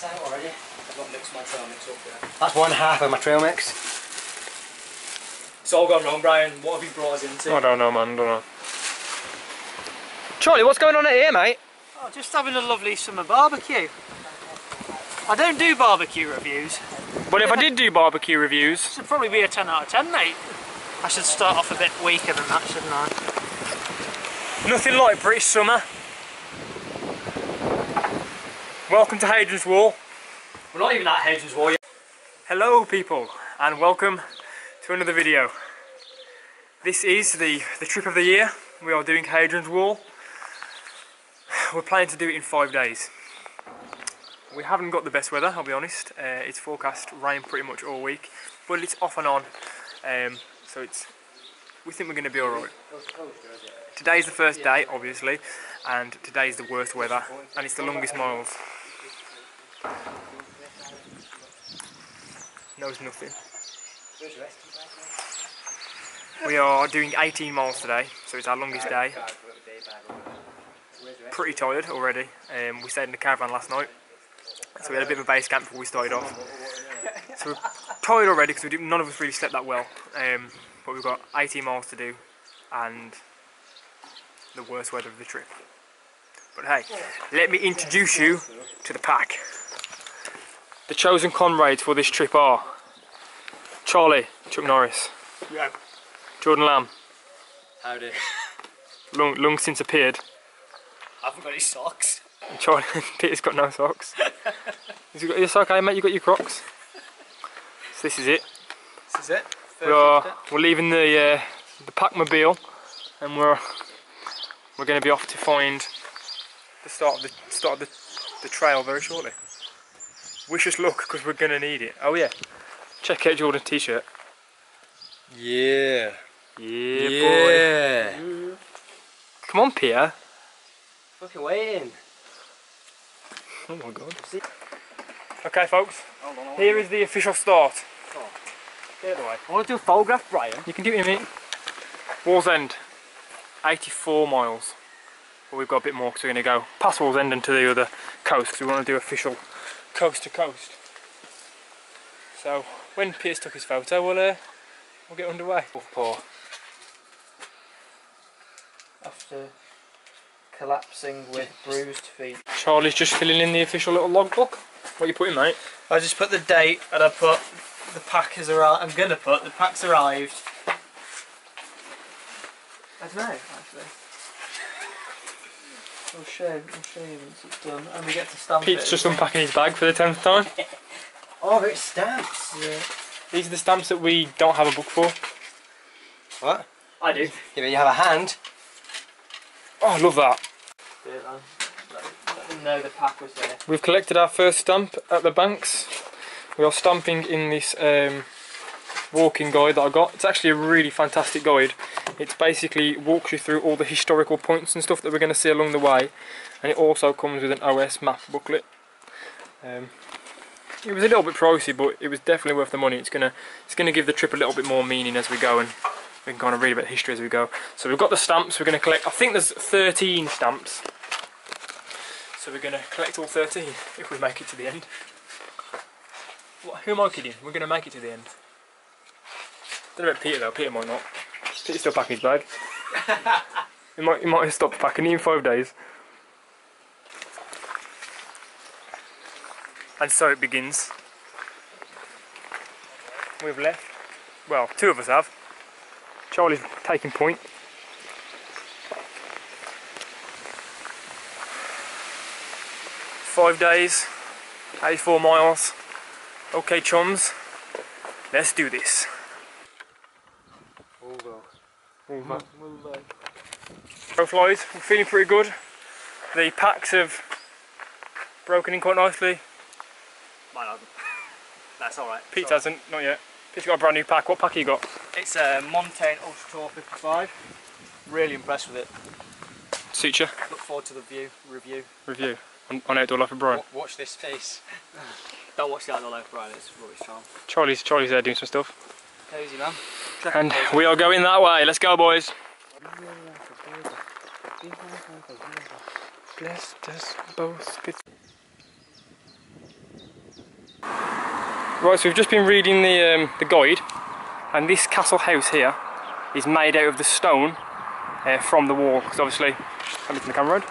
trail mix out already? I've got mixed my trail mix up there. That's one half of my trail mix. It's all gone wrong, Brian. What have you brought us into? I don't know, man. I don't know. Charlie, what's going on here, mate? Oh, just having a lovely summer barbecue. I don't do barbecue reviews. But if I did do barbecue reviews, This would probably be a 10 out of 10, mate. I should start off a bit weaker than that, shouldn't I? nothing like British summer. Welcome to Hadrian's Wall. We're not even at Hadrian's Wall yet. Hello, people, and welcome to another video. This is the, the trip of the year. We are doing Hadrian's Wall. We're planning to do it in five days. We haven't got the best weather, I'll be honest. Uh, it's forecast rain pretty much all week, but it's off and on, um, so it's. We think we're going to be alright. Today's the first day, obviously, and today's the worst weather, and it's the longest miles. Knows nothing. We are doing 18 miles today, so it's our longest day. Pretty tired already. Um, we stayed in the caravan last night, so we had a bit of a base camp before we started off. So we're tired already because none of us really slept that well. Um, but we've got 18 miles to do, and the worst weather of the trip. But hey, let me introduce you to the pack. The chosen comrades for this trip are Charlie, Chuck Norris, Yeah. Jordan Lamb, Howdy. long, long since appeared. I haven't got any socks. And Charlie, Peter's got no socks. Has he got, it's okay, mate. You got your Crocs. So this is it. This is it. We are we're leaving the uh, the packmobile, and we're we're going to be off to find the start of the start of the, the trail very shortly. Wish us luck because we're going to need it. Oh yeah, check out Jordan's t-shirt. Yeah. Yeah, boy. Come on, Peter. Fucking waiting. Oh my god. Okay, folks. Here is the official start. Get the way. I want to do a photograph, Brian. You can do it in a minute. Wallsend, 84 miles. But we've got a bit more because we're going to go past Wallsend and to the other coast. we want to do official coast to coast. So when Piers took his photo, we'll, uh, we'll get underway. Poor. After collapsing with bruised feet. Charlie's just filling in the official little logbook. What you putting, mate? I just put the date and I put the pack has arrived. I'm gonna put the pack's arrived. I don't know actually. I'll show. I'll you once it's done, and we get to stamp Pete's it. just unpacking his bag for the tenth time. Oh, it's stamps. Yeah. These are the stamps that we don't have a book for. What? I do. Yeah, but you have a hand. Oh, I love that. Do. Let, let them know the pack was there. We've collected our first stamp at the banks. We are stamping in this um, walking guide that I got. It's actually a really fantastic guide. It basically walks you through all the historical points and stuff that we're going to see along the way. And it also comes with an OS map booklet. Um, it was a little bit pricey, but it was definitely worth the money. It's gonna it's gonna give the trip a little bit more meaning as we go, and we can kind of read about history as we go. So we've got the stamps. We're going to collect. I think there's 13 stamps. So we're going to collect all 13 if we make it to the end. What, who am I kidding? We're going to make it to the end. Don't about Peter though. Peter might not. Peter's still packing his bag. he might he might have stopped packing in five days. And so it begins. We've left. Well, two of us have. Charlie's taking point. Five days, 84 miles. Okay, chums, let's do this. Pro flies, we're feeling pretty good. The packs have broken in quite nicely. Mine hasn't. That's alright. Pete hasn't, not yet. Pete's got a brand new pack. What pack have you got? It's a Montane Ultra Tour 55. Really impressed with it. Suture Look forward to the view review. review on, on Outdoor Life of Brian. Wa- Watch this space. Don't watch the Outdoor Life, Brian. It's rubbish charm. Charlie's Charlie's there doing some stuff. Cozy, man. And we are going that way. Let's go, boys. Blessed us both Right, so we've just been reading the um, the guide, and this castle house here is made out of the stone uh, from the wall. Because obviously, I'm looking the camera around.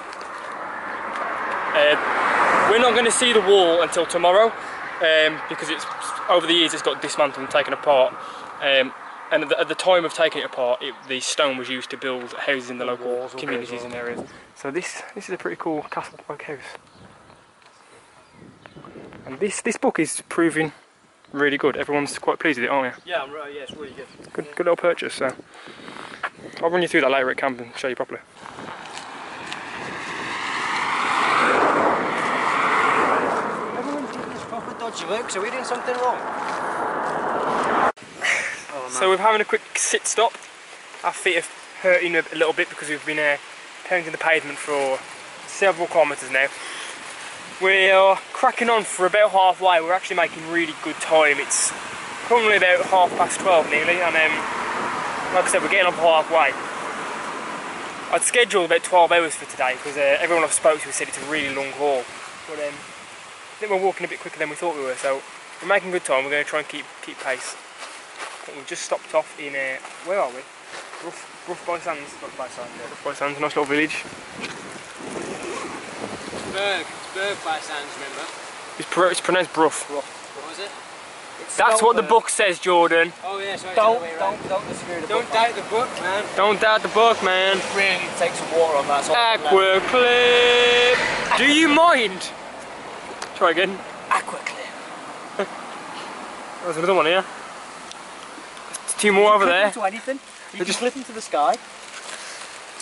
Uh, we're not going to see the wall until tomorrow, um, because it's over the years it's got dismantled and taken apart. Um, and at the, at the time of taking it apart, it, the stone was used to build houses in the local communities and areas. So this this is a pretty cool castle-like house. And this this book is proving really good. Everyone's quite pleased with it, aren't you? Yeah, I'm right. Yeah, it's really good. Good, good little purchase. So I'll run you through that later at camp and show you properly. Everyone's did this proper dodgy work, so we're doing something wrong. So we're having a quick sit stop. Our feet are hurting a, a little bit because we've been uh, pounding the pavement for several kilometres now. We are cracking on for about halfway. We're actually making really good time. It's currently about half past 12 nearly, and um, like I said, we're getting up halfway. I'd scheduled about 12 hours for today because uh, everyone I've spoken to said it's a really long haul. But um, I think we're walking a bit quicker than we thought we were, so we're making good time. We're going to try and keep keep pace. But we've just stopped off in uh, where are we? Rough, rough by Sands. Rough by Sands. Yeah, rough by Sands, nice little village. It's Burgh. It's Burgh by Sands, remember? It's, pr- it's pronounced Bruff. What was it? That's what the book says, Jordan. Oh, yeah, sorry. Don't, it's the other way don't, don't disagree with the Don't book. doubt the book, man. Don't doubt the book, man. Really take some water on that. so- Aqua clip. Do you mind? Try again. Aqua clip. There's another one here. There's two more over there. To anything. You They're just- flip into the sky.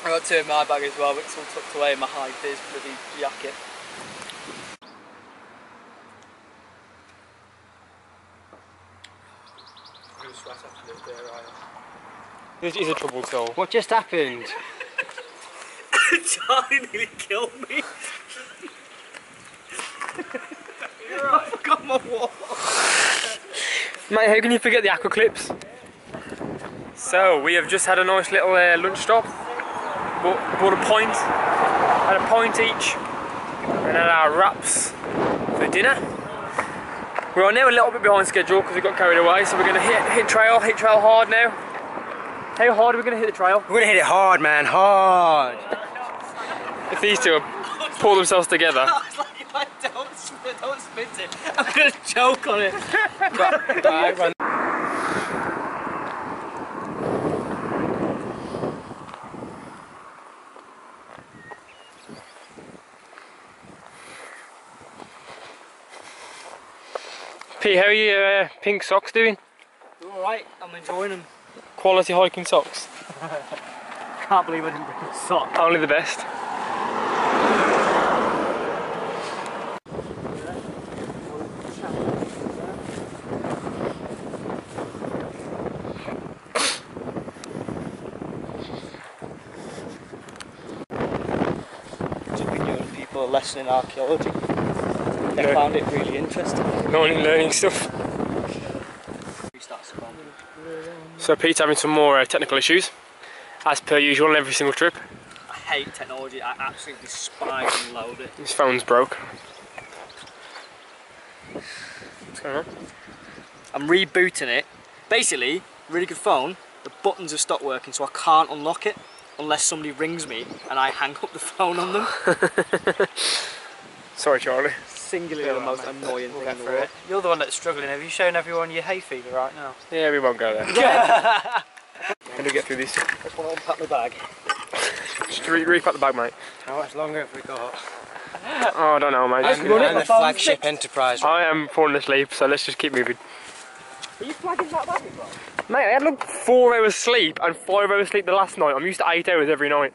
I got two in my bag as well, but it's all tucked away in my high vis bloody jacket. This is a troubled soul. What just happened? Charlie nearly killed me. I forgot my water. Mate, how can you forget the aqua clips? So, we have just had a nice little uh, lunch stop. Bought, bought a pint, had a pint each, and had our wraps for dinner. We are now a little bit behind schedule because we got carried away, so we're going to hit, hit trail, hit trail hard now. How hard are we going to hit the trail? We're gonna hit it hard, man, hard. If these two pull themselves together. I don't don't spit it. I'm gonna choke on it. How are your uh, pink socks doing? Alright, I'm enjoying them. Quality hiking socks. Can't believe I didn't bring a sock. Only the best. Just been giving people a lesson in archaeology. They found it really interesting. Learning, learning stuff. Restarts the bomb. So Pete's having some more uh, technical issues, as per usual on every single trip. I hate technology. I absolutely despise and loathe it. His phone's broke. What's going on? I'm rebooting it. Basically, really good phone. The buttons have stopped working, so I can't unlock it unless somebody rings me and I hang up the phone on them. Sorry, Charlie. Singularly the most annoying We'll thing get in the world. it. You're the one that's struggling. Have you shown everyone your hay fever right now? Yeah, we won't go there. How do we get through these? Just want to unpack my bag. Just re- repack the bag, mate. How much longer have we got? Oh, I don't know, mate. can run it, And the flagship fixed. enterprise. I am falling asleep, so let's just keep moving. Are you flagging that bag as? Mate, I had like four hours sleep and five hours sleep the last night. I'm used to eight hours every night.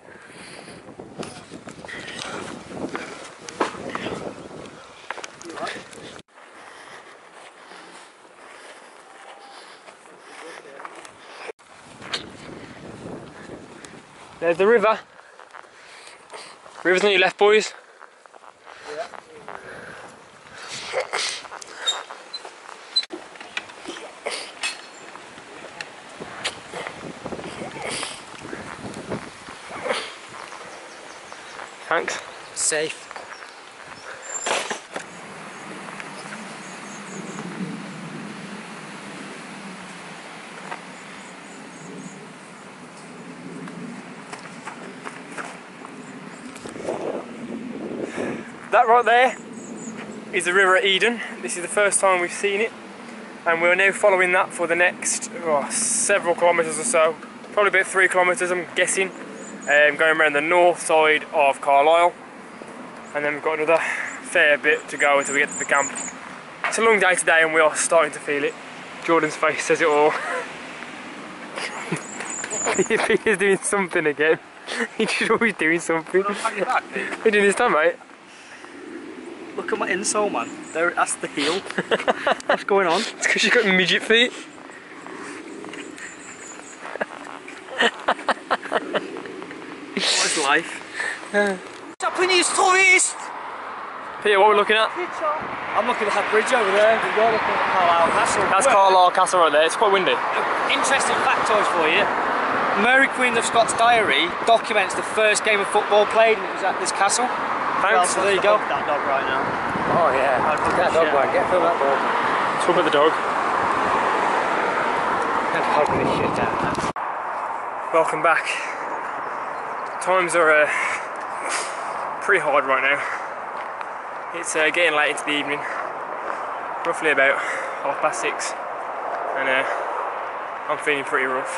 There's the river. River's on your left, boys. Yeah. Thanks. Safe. That right there is the River Eden. This is the first time we've seen it. And we're now following that for the next oh, several kilometres or so. Probably about three kilometres, I'm guessing. Um, going around the north side of Carlisle. And then we've got another fair bit to go until we get to the camp. It's a long day today and we are starting to feel it. Jordan's face says it all. He's doing something again. He's always doing something. You're doing this time, mate? Look at my insole, man. There, that's the heel. What's going on? It's because you've got midget feet. What is life? Japanese tourist! Peter, what are we looking at? I'm looking at that bridge over there. You're looking at Carlisle Castle. That's Carlisle Castle right there. It's quite windy. Interesting factoids for you. Mary Queen of Scots diary documents the first game of football played and it was at this castle. Thanks. So there you go. That dog right now. Oh yeah. I'd that dog right. Get film that dog. Talk about the dog. That's hugging the shit out of that. Welcome back. Times are uh, pretty hard right now. It's uh, getting late into the evening, roughly about half past six, and uh, I'm feeling pretty rough.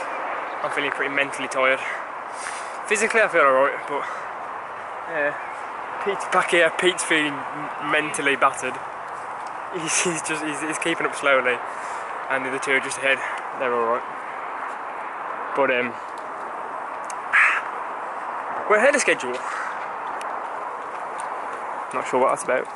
I'm feeling pretty mentally tired. Physically, I feel alright, but yeah, Pete's back here. Pete's feeling mentally battered. He's, he's just he's, he's keeping up slowly, and the other two are just ahead. They're alright, but um. We're ahead of schedule. Not sure what that's about.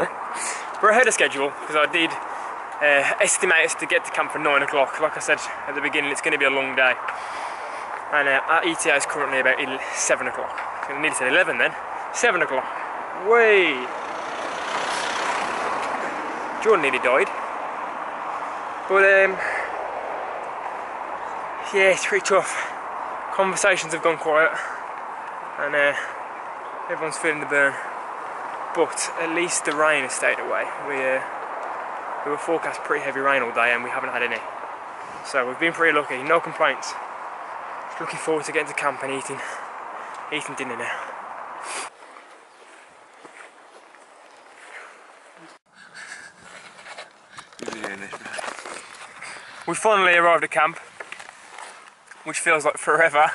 We're ahead of schedule because I did uh, estimate us to get to camp for 9 o'clock. Like I said at the beginning, it's going to be a long day. And uh, our ETA is currently about el- 7 o'clock. I nearly said 11 then. 7 o'clock. Way. Jordan nearly died. But um, yeah, it's pretty tough conversations have gone quiet and uh, everyone's feeling the burn but at least the rain has stayed away we, uh, we were forecast pretty heavy rain all day and we haven't had any so we've been pretty lucky no complaints looking forward to getting to camp and eating eating dinner now we finally arrived at camp which feels like forever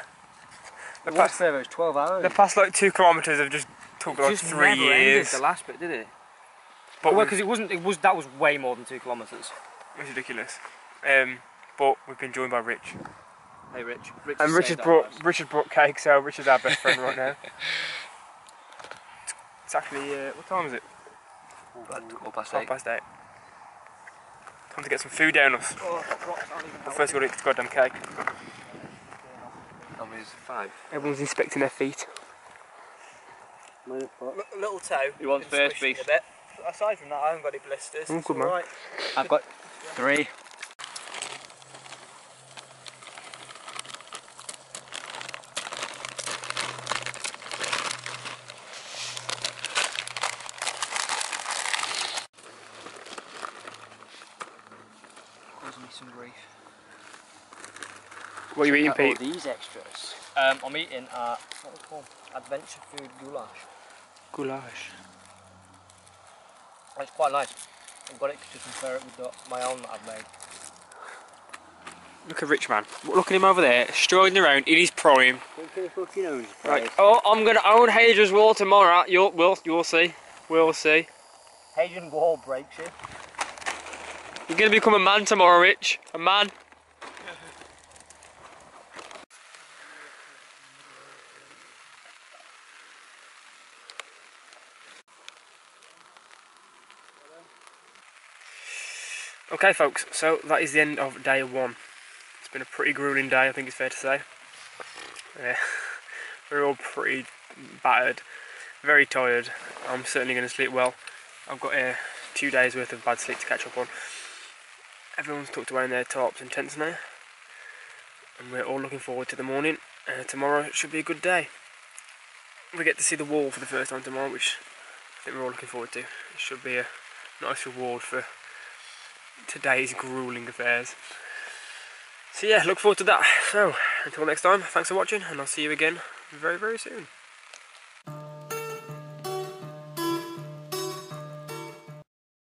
the last past, was 12 hours. the past like two kilometres have just took like Just three never ended years the last bit, did it? but well, because it wasn't. It was that was way more than two kilometres. It's ridiculous. Um, but we've been joined by Rich. Hey, Rich. Rich And Richard brought lives. Richard brought cake, so Richard's our best friend right now. It's- It's actually uh, what time is it? All past Half past eight. Time to get some food down us. But first we've got to eat this goddamn cake. five. Everyone's inspecting their feet. little toe. You want Been first squished beef? Aside from that, I haven't got any blisters. Oh, good man. alright. I've got three. Some grief. What are you eating, At all Pete? these extras. Um, I'm eating uh, what are they called? Adventure food goulash. Goulash. It's quite nice. I've got it to compare it with the, my own that I've made. Look at Rich man. Look at him over there, striding around in his prime. Right. Oh, I'm gonna own Hadrian's Wall tomorrow. You'll, we'll, you'll see. We'll see. Hadrian Wall breaks you. You're gonna become a man tomorrow, Rich. A man. Okay, folks, so that is the end of day one. It's been a pretty grueling day, I think it's fair to say. Yeah, we're all pretty battered, very tired. I'm certainly going to sleep well. I've got uh, two days worth of bad sleep to catch up on. Everyone's tucked away in their tops and tents now, and we're all looking forward to the morning. Uh, tomorrow should be a good day. We get to see the wall for the first time tomorrow, which I think we're all looking forward to. It should be a nice reward for today's grueling affairs. So yeah, look forward to that. So, until next time, thanks for watching, and I'll see you again very, very soon.